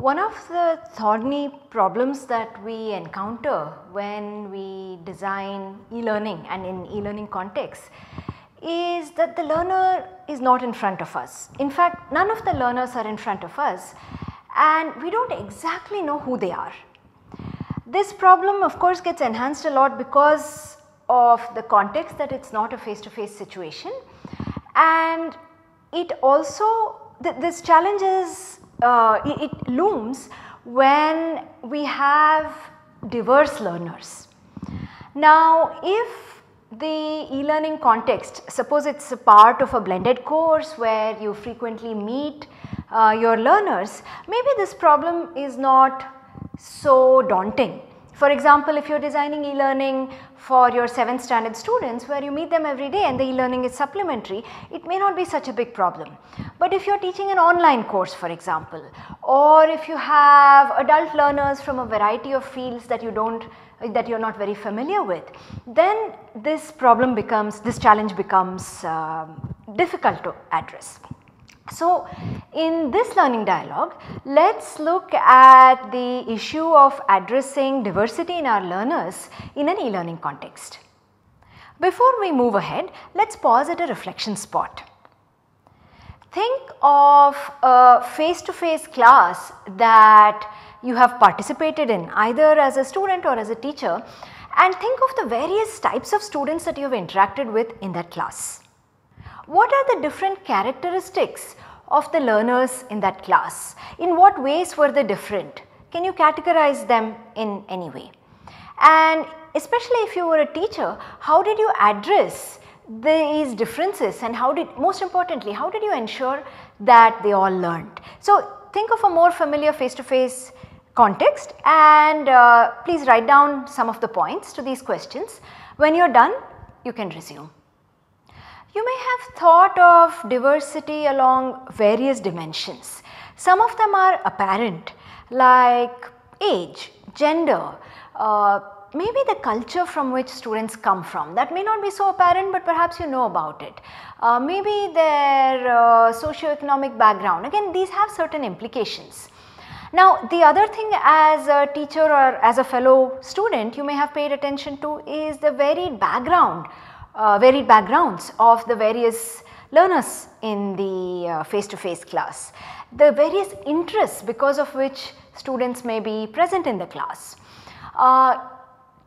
One of the thorny problems that we encounter when we design e-learning and in e-learning context is that the learner is not in front of us. In fact, none of the learners are in front of us and we do not exactly know who they are. This problem of course gets enhanced a lot because of the context that it is not a face to face situation and it also th this challenge is uh, it, it looms when we have diverse learners. Now if the e-learning context suppose it is a part of a blended course where you frequently meet uh, your learners maybe this problem is not so daunting for example, if you are designing e-learning for your 7th standard students where you meet them every day and the e-learning is supplementary, it may not be such a big problem. But if you are teaching an online course for example or if you have adult learners from a variety of fields that you do not that you are not very familiar with, then this problem becomes, this challenge becomes uh, difficult to address. So, in this learning dialogue, let us look at the issue of addressing diversity in our learners in an e-learning context. Before we move ahead, let us pause at a reflection spot. Think of a face to face class that you have participated in either as a student or as a teacher and think of the various types of students that you have interacted with in that class. What are the different characteristics of the learners in that class? In what ways were they different? Can you categorize them in any way? And especially if you were a teacher, how did you address these differences and how did most importantly how did you ensure that they all learned. So, think of a more familiar face to face context and uh, please write down some of the points to these questions. When you are done you can resume. You may have thought of diversity along various dimensions. Some of them are apparent like age, gender, uh, maybe the culture from which students come from that may not be so apparent but perhaps you know about it. Uh, maybe their uh, socio-economic background again these have certain implications. Now the other thing as a teacher or as a fellow student you may have paid attention to is the varied background uh, varied backgrounds of the various learners in the face to face class, the various interests because of which students may be present in the class. Uh,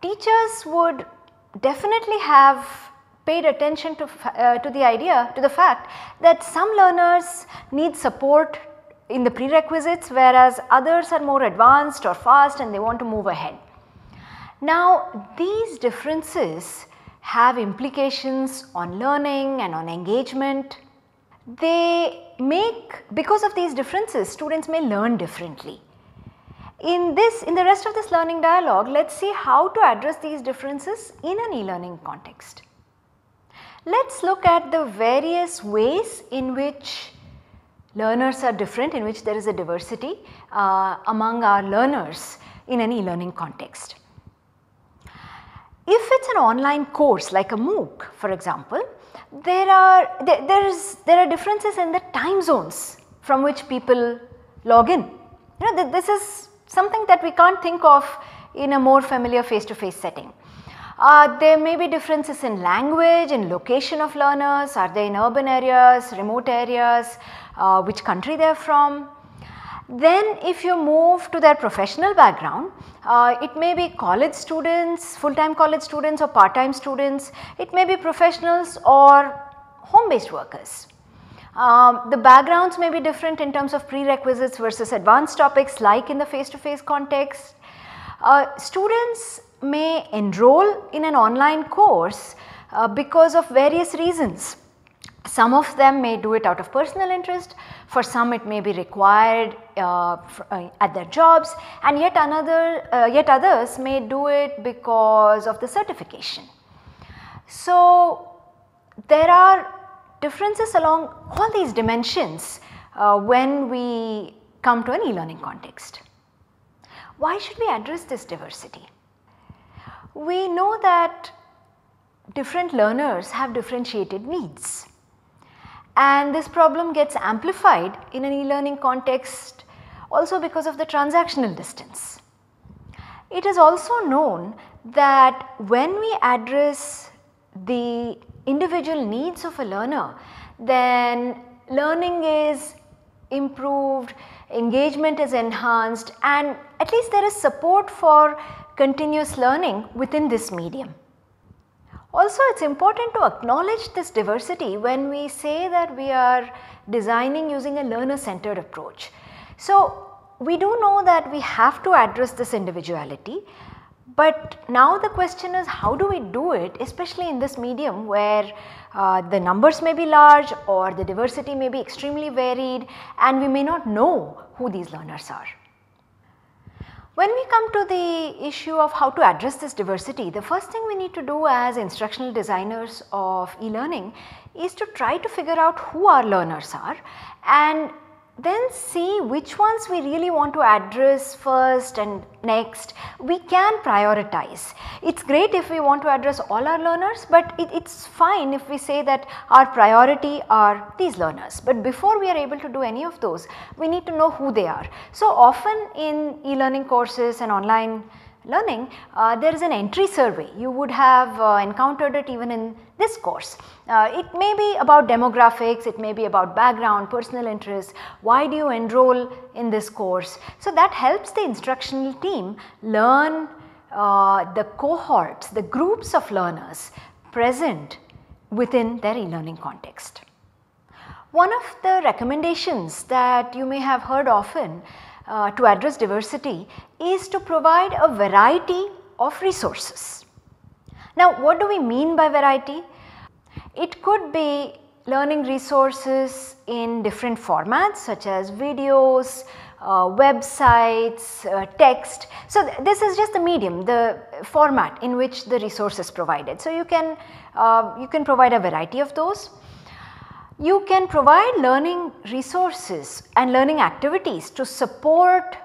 teachers would definitely have paid attention to, uh, to the idea to the fact that some learners need support in the prerequisites whereas others are more advanced or fast and they want to move ahead. Now these differences have implications on learning and on engagement. They make because of these differences students may learn differently. In this in the rest of this learning dialogue let us see how to address these differences in an e-learning context. Let us look at the various ways in which learners are different in which there is a diversity uh, among our learners in an e-learning context. If an online course like a MOOC for example, there are there, there is there are differences in the time zones from which people log in. You know this is something that we can't think of in a more familiar face to face setting. Uh, there may be differences in language, in location of learners, are they in urban areas, remote areas, uh, which country they are from. Then if you move to their professional background, uh, it may be college students, full time college students or part time students, it may be professionals or home based workers. Um, the backgrounds may be different in terms of prerequisites versus advanced topics like in the face to face context. Uh, students may enroll in an online course uh, because of various reasons. Some of them may do it out of personal interest, for some it may be required uh, uh, at their jobs and yet another uh, yet others may do it because of the certification. So, there are differences along all these dimensions uh, when we come to an e-learning context. Why should we address this diversity? We know that different learners have differentiated needs and this problem gets amplified in an e-learning context also because of the transactional distance. It is also known that when we address the individual needs of a learner, then learning is improved, engagement is enhanced and at least there is support for continuous learning within this medium. Also it is important to acknowledge this diversity when we say that we are designing using a learner centered approach. So we do know that we have to address this individuality but now the question is how do we do it especially in this medium where uh, the numbers may be large or the diversity may be extremely varied and we may not know who these learners are. When we come to the issue of how to address this diversity, the first thing we need to do as instructional designers of e-learning is to try to figure out who our learners are and then see which ones we really want to address first and next, we can prioritize. It is great if we want to address all our learners, but it is fine if we say that our priority are these learners. But before we are able to do any of those, we need to know who they are. So often in e-learning courses and online learning, uh, there is an entry survey. You would have uh, encountered it even in this course. Uh, it may be about demographics, it may be about background, personal interests, why do you enroll in this course. So that helps the instructional team learn uh, the cohorts, the groups of learners present within their e-learning context. One of the recommendations that you may have heard often uh, to address diversity is to provide a variety of resources. Now what do we mean by variety? It could be learning resources in different formats such as videos, uh, websites, uh, text. So th this is just the medium, the format in which the resource is provided. So you can, uh, you can provide a variety of those. You can provide learning resources and learning activities to support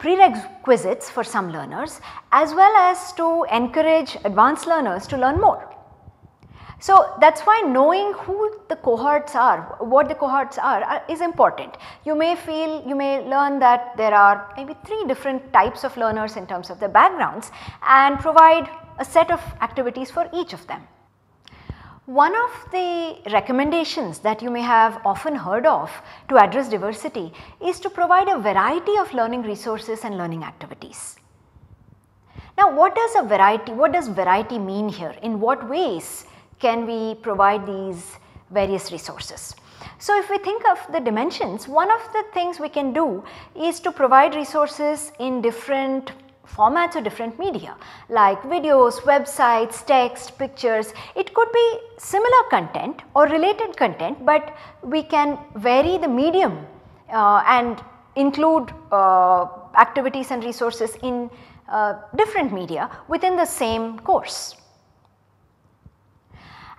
prerequisites for some learners as well as to encourage advanced learners to learn more. So that is why knowing who the cohorts are, what the cohorts are, are, is important. You may feel, you may learn that there are maybe three different types of learners in terms of their backgrounds and provide a set of activities for each of them. One of the recommendations that you may have often heard of to address diversity is to provide a variety of learning resources and learning activities. Now what does a variety, what does variety mean here? In what ways can we provide these various resources? So if we think of the dimensions, one of the things we can do is to provide resources in different formats or different media like videos, websites, text, pictures. It could be similar content or related content, but we can vary the medium uh, and include uh, activities and resources in uh, different media within the same course.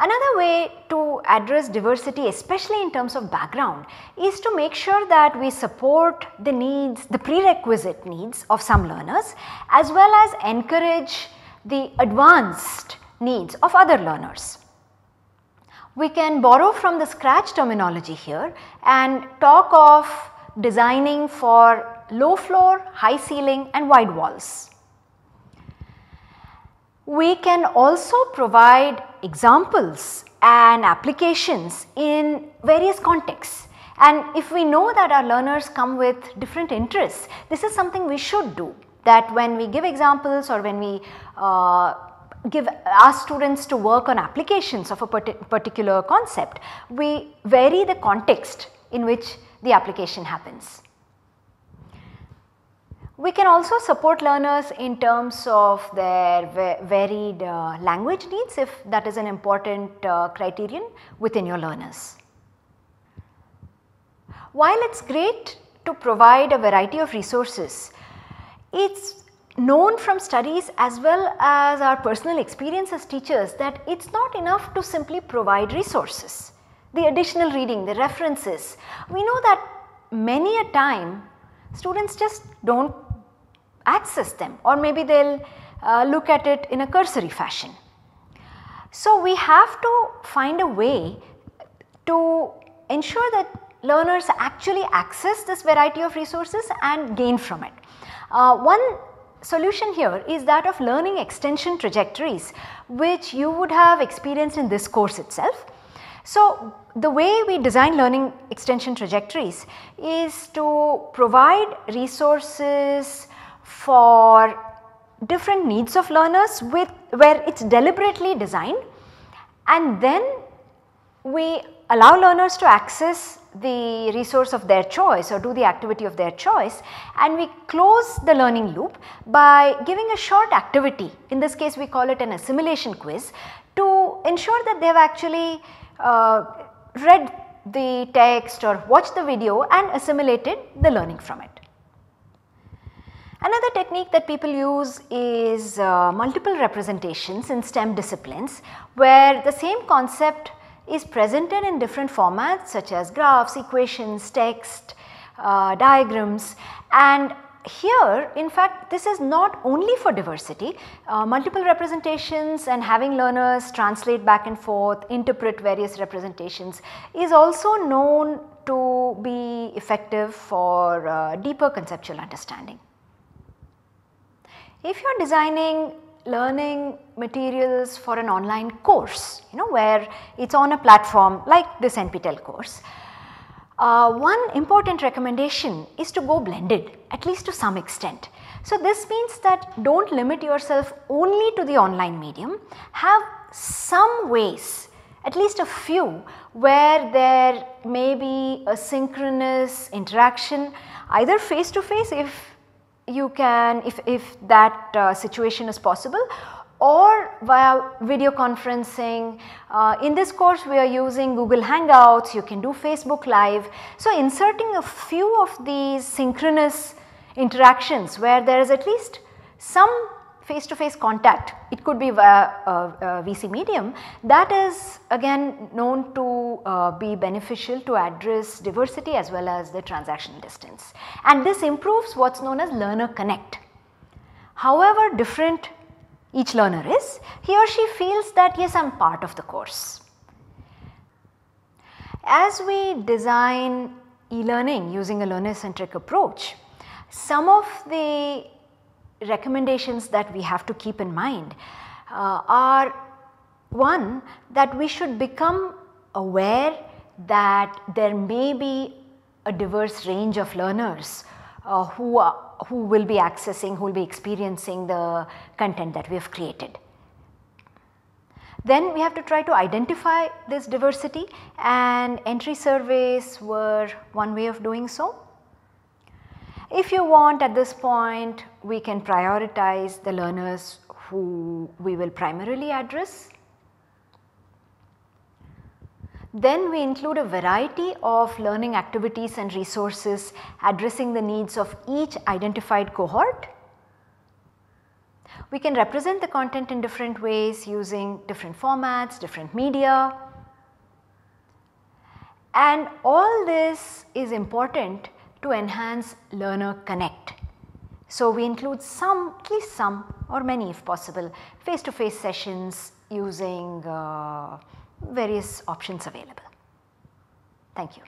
Another way to address diversity especially in terms of background is to make sure that we support the needs, the prerequisite needs of some learners as well as encourage the advanced needs of other learners. We can borrow from the scratch terminology here and talk of designing for low floor, high ceiling and wide walls. We can also provide examples and applications in various contexts. And if we know that our learners come with different interests, this is something we should do that when we give examples or when we uh, give ask students to work on applications of a particular concept, we vary the context in which the application happens. We can also support learners in terms of their varied uh, language needs if that is an important uh, criterion within your learners. While it is great to provide a variety of resources, it is known from studies as well as our personal experience as teachers that it is not enough to simply provide resources. The additional reading, the references, we know that many a time students just do not access them or maybe they will uh, look at it in a cursory fashion. So we have to find a way to ensure that learners actually access this variety of resources and gain from it. Uh, one solution here is that of learning extension trajectories which you would have experienced in this course itself. So, the way we design learning extension trajectories is to provide resources for different needs of learners with where it is deliberately designed and then we allow learners to access the resource of their choice or do the activity of their choice and we close the learning loop by giving a short activity in this case we call it an assimilation quiz to ensure that they have actually uh, read the text or watched the video and assimilated the learning from it. Another technique that people use is uh, multiple representations in STEM disciplines where the same concept is presented in different formats such as graphs, equations, text, uh, diagrams and here in fact this is not only for diversity, uh, multiple representations and having learners translate back and forth, interpret various representations is also known to be effective for uh, deeper conceptual understanding. If you are designing learning materials for an online course, you know where it is on a platform like this NPTEL course. Uh, one important recommendation is to go blended at least to some extent. So, this means that do not limit yourself only to the online medium, have some ways at least a few where there may be a synchronous interaction either face to face if you can if, if that uh, situation is possible or via video conferencing. Uh, in this course we are using Google Hangouts, you can do Facebook Live. So, inserting a few of these synchronous interactions where there is at least some face to face contact, it could be via a, a VC medium that is again known to uh, be beneficial to address diversity as well as the transaction distance. And this improves what is known as learner connect. However different each learner is, he or she feels that yes I am part of the course. As we design e-learning using a learner centric approach, some of the recommendations that we have to keep in mind uh, are one that we should become aware that there may be a diverse range of learners uh, who, are, who will be accessing, who will be experiencing the content that we have created. Then we have to try to identify this diversity and entry surveys were one way of doing so. If you want at this point we can prioritize the learners who we will primarily address. Then we include a variety of learning activities and resources addressing the needs of each identified cohort. We can represent the content in different ways using different formats, different media and all this is important to enhance learner connect. So, we include some at least some or many if possible face to face sessions using uh, various options available. Thank you.